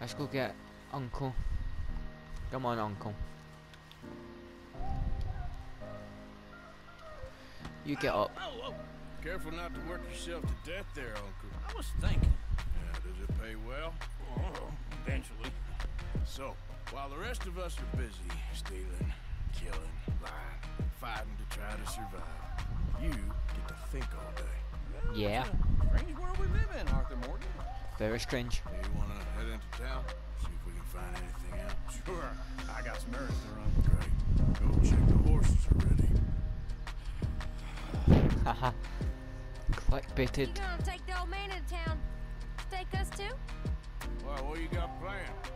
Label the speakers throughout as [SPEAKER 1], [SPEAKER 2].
[SPEAKER 1] Let's go get Uncle. Come on, Uncle. You get up.
[SPEAKER 2] Oh, oh,
[SPEAKER 3] Careful not to work yourself to death there, Uncle.
[SPEAKER 2] I was thinking.
[SPEAKER 3] Yeah, does it pay well?
[SPEAKER 2] Oh, eventually.
[SPEAKER 3] So, while the rest of us are busy stealing, killing, lying, fighting to try to survive, you get to think all day.
[SPEAKER 1] Yeah.
[SPEAKER 2] Strange world we live in, Arthur Morgan.
[SPEAKER 1] Very strange.
[SPEAKER 3] Hey, you wanna head into town? See if we can find anything out?
[SPEAKER 2] Sure. I got some errands to run.
[SPEAKER 3] Great. Go check the horses are ready.
[SPEAKER 1] Haha. Clickbaited.
[SPEAKER 4] You gonna take the old man into town? Take us too?
[SPEAKER 3] Well, what you got planned?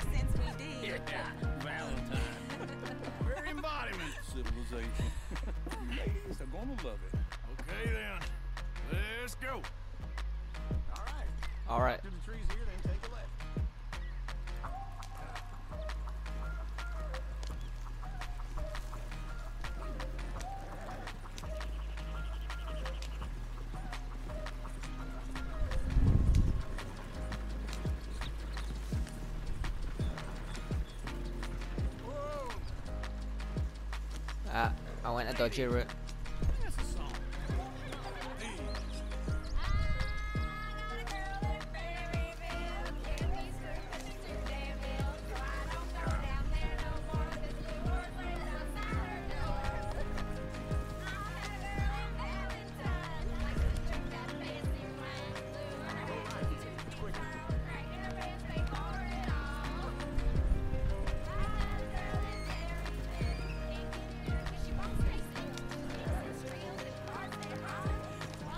[SPEAKER 5] since we did.
[SPEAKER 2] Valentine.
[SPEAKER 3] Very embodiment.
[SPEAKER 2] Civilization. you ladies are gonna love it.
[SPEAKER 3] Okay then. Let's go.
[SPEAKER 2] All right.
[SPEAKER 1] Alright.
[SPEAKER 2] To
[SPEAKER 1] went a dodgy route.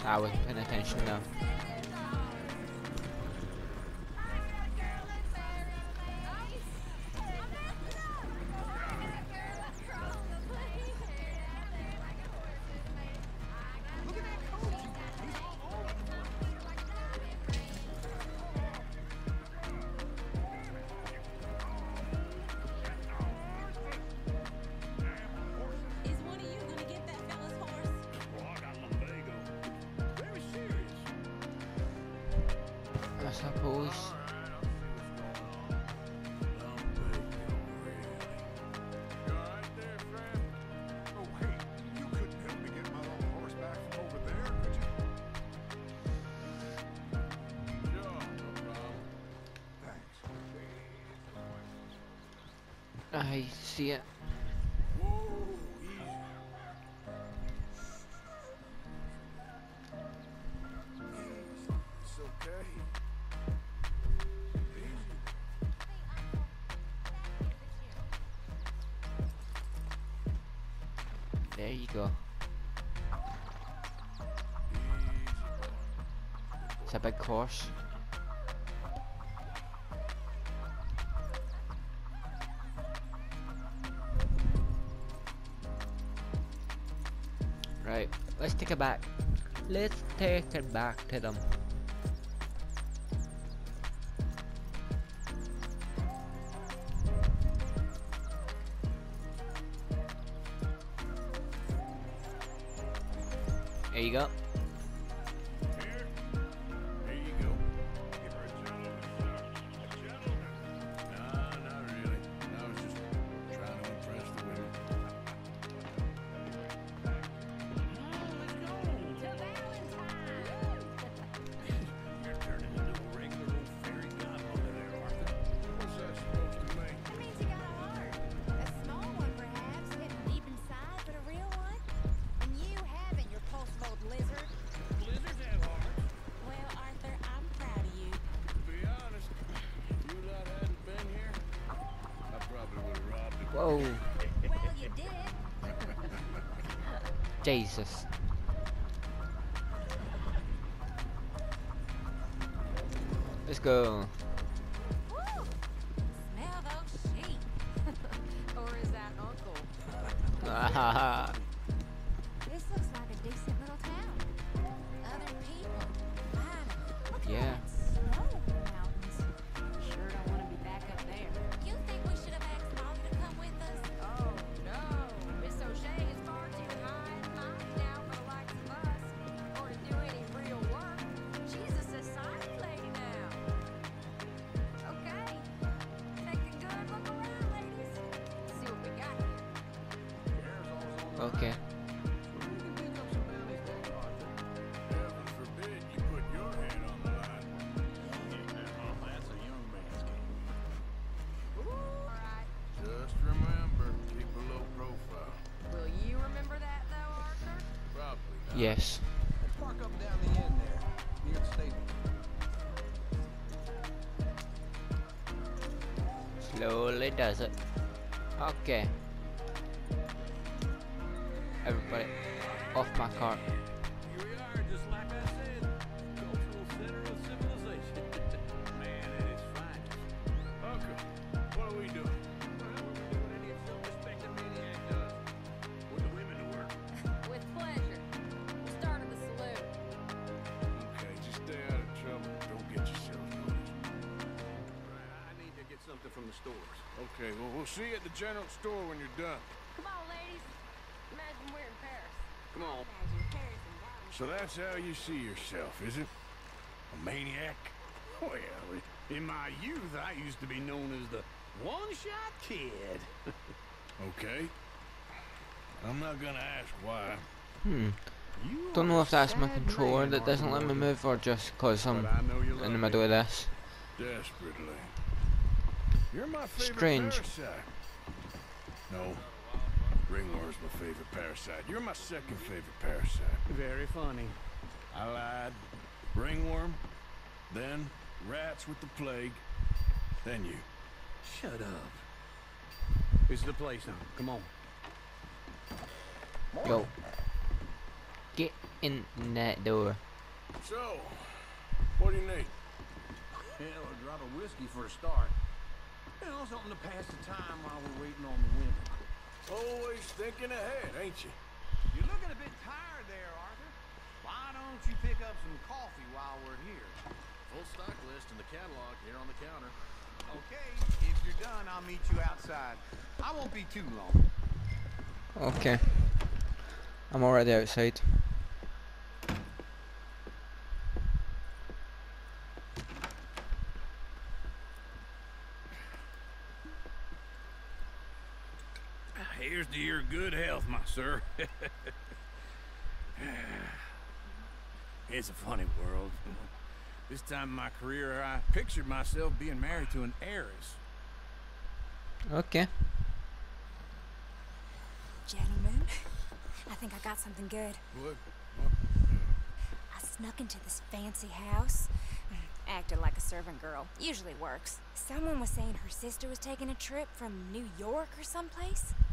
[SPEAKER 1] I wasn't paying attention though. Suppose.
[SPEAKER 6] There you
[SPEAKER 1] go. It's a big course. Right, let's take it back. Let's take it back to them. There you go. Whoa. Jesus. Let's go.
[SPEAKER 7] Stable.
[SPEAKER 1] Slowly does it. Okay. Everybody, off my cart.
[SPEAKER 2] Stores.
[SPEAKER 3] Okay, well, we'll see you at the general store when you're done.
[SPEAKER 4] Come on, ladies. Imagine we're in Paris.
[SPEAKER 2] Come on.
[SPEAKER 5] Imagine Paris and Dallas.
[SPEAKER 3] So that's how you see yourself, is it? A maniac?
[SPEAKER 2] Well, in my youth, I used to be known as the one-shot kid.
[SPEAKER 3] Okay. I'm not gonna ask why.
[SPEAKER 1] Hmm.
[SPEAKER 2] You
[SPEAKER 1] Don't know if that's my controller that doesn't let me move or just because I'm
[SPEAKER 2] But I know you
[SPEAKER 1] in the middle of this.
[SPEAKER 3] Desperately. You're my favorite
[SPEAKER 1] Strange.
[SPEAKER 3] parasite. No. Ringworm's my favorite parasite. You're my second favorite parasite.
[SPEAKER 2] Very funny.
[SPEAKER 3] I lied. Ringworm, then rats with the plague, then you.
[SPEAKER 2] Shut up. This is the place now. Come on.
[SPEAKER 1] Yo. Get in that door.
[SPEAKER 3] So, what do you need?
[SPEAKER 7] Hell, a drop of whiskey for a start. You know, something to pass the time while we're waiting on the women.
[SPEAKER 3] Always thinking ahead, ain't you?
[SPEAKER 7] You're looking a bit tired there, Arthur. Why don't you pick up some coffee while we're here?
[SPEAKER 8] Full stock list in the catalog here on the counter.
[SPEAKER 7] Okay, if you're done, I'll meet you outside. I won't be too long.
[SPEAKER 1] Okay. I'm already outside.
[SPEAKER 2] To your good health, my sir. it's a funny world. This time in my career, I pictured myself being married to an heiress.
[SPEAKER 1] Okay.
[SPEAKER 5] Gentlemen, I think I got something good.
[SPEAKER 3] What?
[SPEAKER 5] I snuck into this fancy house. Mm, acted like a servant girl. Usually works. Someone was saying her sister was taking a trip from New York or someplace.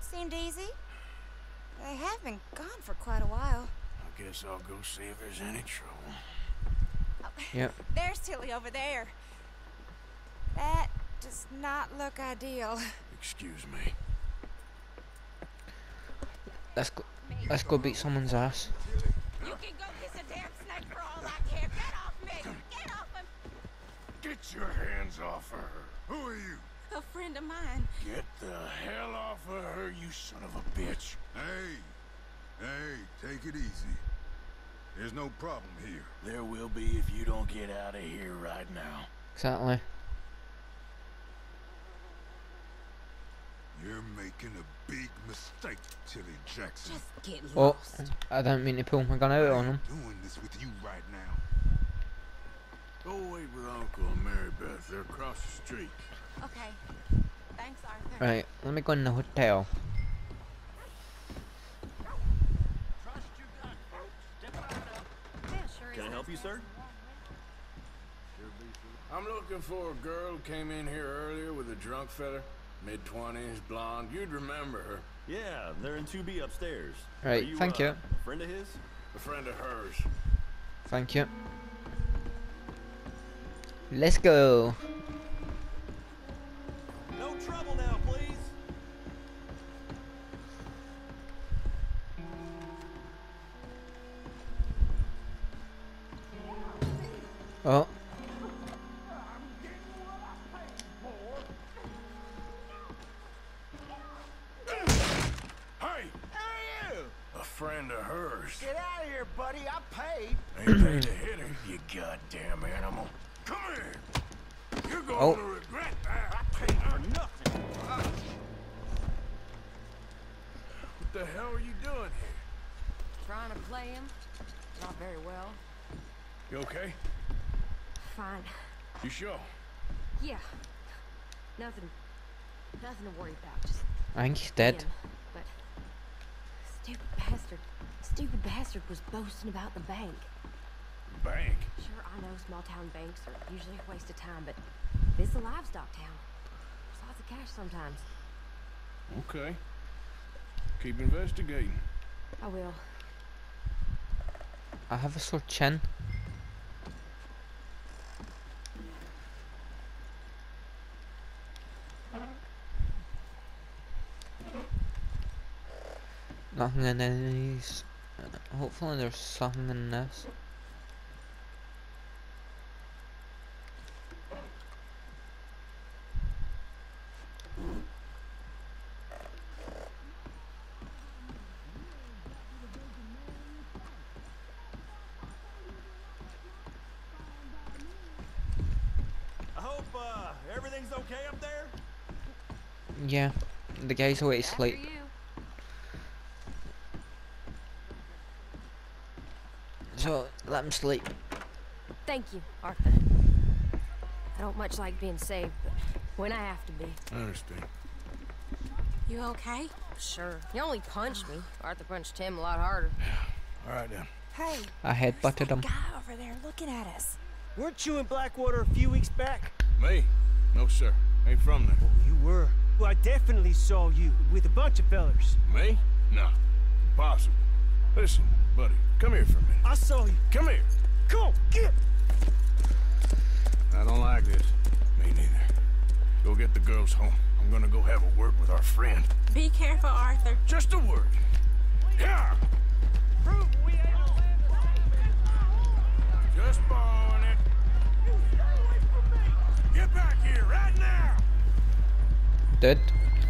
[SPEAKER 5] Seemed easy. They have been gone for quite a while.
[SPEAKER 3] I guess I'll go see if there's any trouble.
[SPEAKER 1] Oh, yep.
[SPEAKER 5] There's Tilly over there. That does not look ideal.
[SPEAKER 3] Excuse me.
[SPEAKER 1] Let's go. Let's go beat someone's ass.
[SPEAKER 5] You can go kiss a damn snake for all I care. Get off me! Get off him!
[SPEAKER 3] Get your hands off of her.
[SPEAKER 6] Who are you?
[SPEAKER 5] A friend of mine.
[SPEAKER 3] Get the hell off of her, you son of a bitch.
[SPEAKER 6] Hey, hey, take it easy. There's no problem here.
[SPEAKER 3] There will be if you don't get out of here right now.
[SPEAKER 1] Exactly.
[SPEAKER 6] You're making a big mistake, Tilly Jackson.
[SPEAKER 1] Just get
[SPEAKER 9] oh,
[SPEAKER 1] lost. Oh.
[SPEAKER 9] I don't mean to pull my gun out on him.
[SPEAKER 6] doing this with you right now.
[SPEAKER 3] Go wait with Uncle and Mary Beth. They're across the street.
[SPEAKER 4] Okay. Thanks, Arthur.
[SPEAKER 9] Right, let me go in the hotel.
[SPEAKER 4] Yeah, sure
[SPEAKER 8] Can I help you, sir?
[SPEAKER 3] I'm looking for a girl who came in here earlier with a drunk fella. Mid twenties, blonde. You'd remember her.
[SPEAKER 8] Yeah, they're in 2B upstairs.
[SPEAKER 9] Right,
[SPEAKER 8] you,
[SPEAKER 9] thank
[SPEAKER 8] uh,
[SPEAKER 9] you.
[SPEAKER 8] A friend of his?
[SPEAKER 3] A friend of hers.
[SPEAKER 9] Thank you. Let's go.
[SPEAKER 8] Trouble now, please.
[SPEAKER 9] Oh,
[SPEAKER 3] Hey! A friend of hers.
[SPEAKER 7] Get out of here, buddy. I paid.
[SPEAKER 3] Ain't paid to hit her, you goddamn animal. Come here. You're going
[SPEAKER 9] Oh.
[SPEAKER 3] to regret that. I paid for nothing. What the hell are you doing here?
[SPEAKER 4] Trying to play him? Not very well.
[SPEAKER 3] You okay?
[SPEAKER 4] Fine.
[SPEAKER 3] You sure?
[SPEAKER 4] Yeah. Nothing. Nothing to worry about. Just
[SPEAKER 9] I think he's dead.
[SPEAKER 4] him. But stupid bastard. Stupid bastard was boasting about the bank.
[SPEAKER 3] Bank.
[SPEAKER 4] Sure, I know small town banks are usually a waste of time, but this is a livestock town. There's lots of cash sometimes.
[SPEAKER 3] Okay. Keep investigating.
[SPEAKER 4] I will.
[SPEAKER 9] I have a sore chin. Nothing in these. Uh, hopefully, there's something in this.
[SPEAKER 8] I hope uh, everything's okay up there.
[SPEAKER 9] Yeah, the guy's away to sleep. So let him sleep.
[SPEAKER 4] Thank you, Arthur. I don't much like being saved, but when I have to be.
[SPEAKER 3] I understand.
[SPEAKER 1] You okay?
[SPEAKER 4] Sure. He only punched me. Arthur punched him a lot harder. Yeah.
[SPEAKER 3] All right, then.
[SPEAKER 1] Hey,
[SPEAKER 9] I headbutted him.
[SPEAKER 1] guy over there looking at us.
[SPEAKER 10] Weren't you in Blackwater a few weeks back?
[SPEAKER 3] Me? No, sir. Ain't from there.
[SPEAKER 10] Oh, you were. Well, I definitely saw you with a bunch of fellers.
[SPEAKER 3] Me? No. Impossible. Listen, buddy. Come here for a minute.
[SPEAKER 10] I saw you.
[SPEAKER 3] Come here.
[SPEAKER 10] Come on, get!
[SPEAKER 3] I don't like this. Me neither. Go get the girls home. I'm gonna go have a word with our friend.
[SPEAKER 1] Be careful, Arthur.
[SPEAKER 3] Just a word. Yeah! Just borrowing it. Get
[SPEAKER 9] Dude,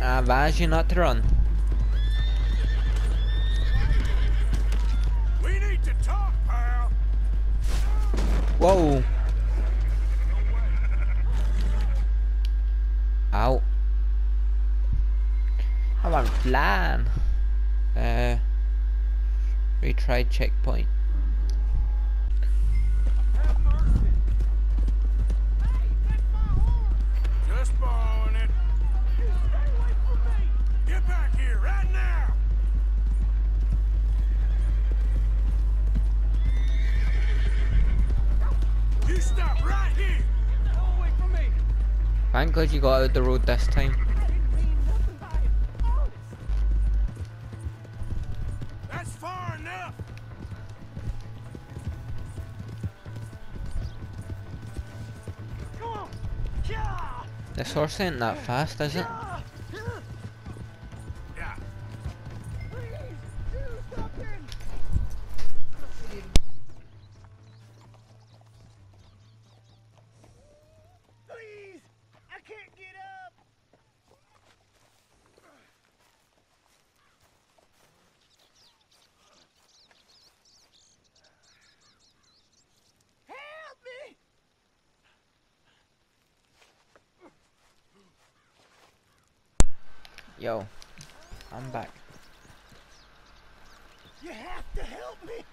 [SPEAKER 9] I advise you not to run.
[SPEAKER 3] We need to talk, pal.
[SPEAKER 9] Whoa! Ow. I'm on flying. Uh, retry checkpoint.
[SPEAKER 3] Stop right here!
[SPEAKER 9] Thank God you got out of the road this time.
[SPEAKER 3] That's far enough!
[SPEAKER 9] This horse ain't that fast, is it? Yo, I'm back.
[SPEAKER 10] You have to help me.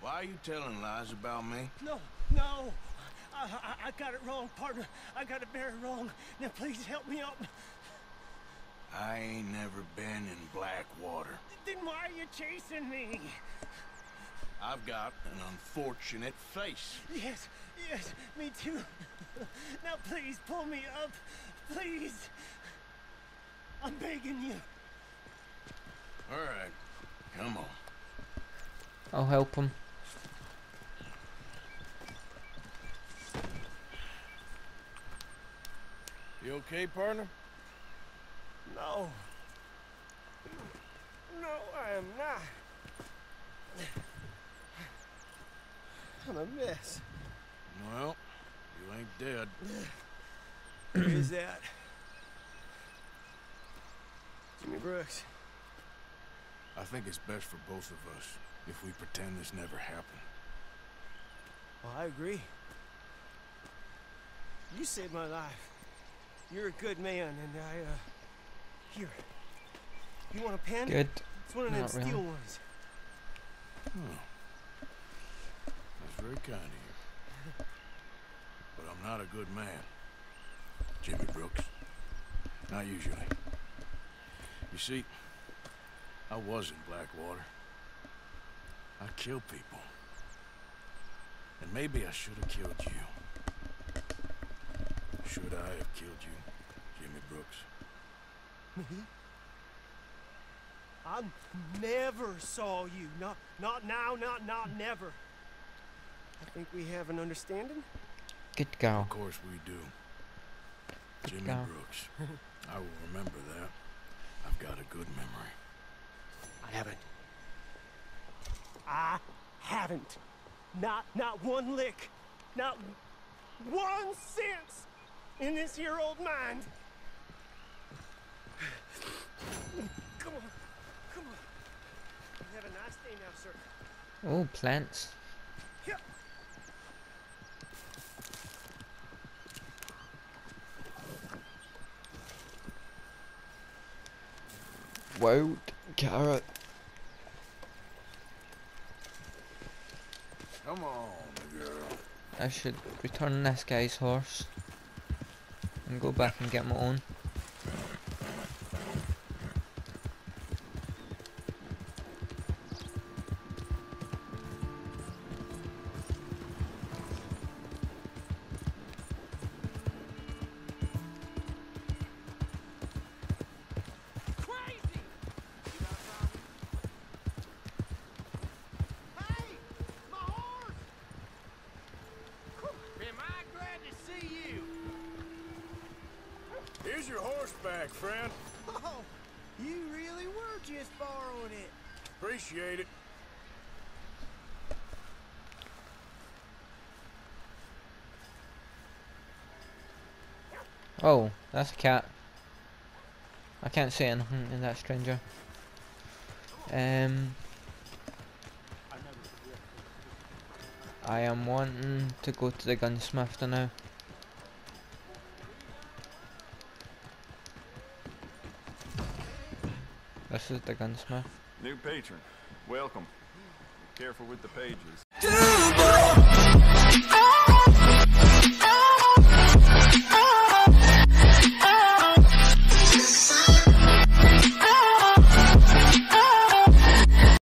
[SPEAKER 3] Why are you telling lies about me?
[SPEAKER 10] No, no. I, I, I got it wrong, partner. I got it very wrong. Now please help me out.
[SPEAKER 3] I ain't never been in Blackwater.
[SPEAKER 10] Then why are you chasing me?
[SPEAKER 3] I've got an unfortunate face.
[SPEAKER 10] Yes, yes, me too. Now please pull me up. Please. I'm begging you.
[SPEAKER 3] All right, come on.
[SPEAKER 9] I'll help him.
[SPEAKER 3] You okay, partner?
[SPEAKER 10] No. No, I am not. I'm a mess.
[SPEAKER 3] Well, you ain't dead.
[SPEAKER 10] Who is that? Jimmy Brooks.
[SPEAKER 3] I think it's best for both of us if we pretend this never happened.
[SPEAKER 10] Well, I agree. You saved my life. You're a good man, and I, uh... Here. You want a pen?
[SPEAKER 9] Good.
[SPEAKER 10] It's one of them
[SPEAKER 9] Not really.
[SPEAKER 10] ones.
[SPEAKER 3] Oh. Very kind of you. But I'm not a good man. Jimmy Brooks. Not usually. You see, I was in Blackwater. I kill people. And maybe I should have killed you. Should I have killed you, Jimmy Brooks?
[SPEAKER 10] Me? I never saw you. Not, not now, not, not never. I think we have an understanding.
[SPEAKER 9] Good girl.
[SPEAKER 3] Of course we do. Jimmy
[SPEAKER 9] go.
[SPEAKER 3] Brooks. I will remember that. I've got a good memory.
[SPEAKER 10] I haven't. I haven't. Not, not one lick. Not one sense in this here old mind. Come on, come on. You have a nice day now, sir.
[SPEAKER 9] Oh, plants.
[SPEAKER 10] Yep.
[SPEAKER 9] Wild carrot.
[SPEAKER 3] Come on, girl.
[SPEAKER 9] I should return this guy's horse and go back and get my own.
[SPEAKER 3] Horseback, friend.
[SPEAKER 10] Oh, you really were just borrowing it.
[SPEAKER 3] Appreciate it.
[SPEAKER 9] Oh, that's a cat. I can't see anything in that stranger. Um, I am wanting to go to the gunsmith now. Gunsmith.
[SPEAKER 8] New patron. Welcome. Careful with the pages.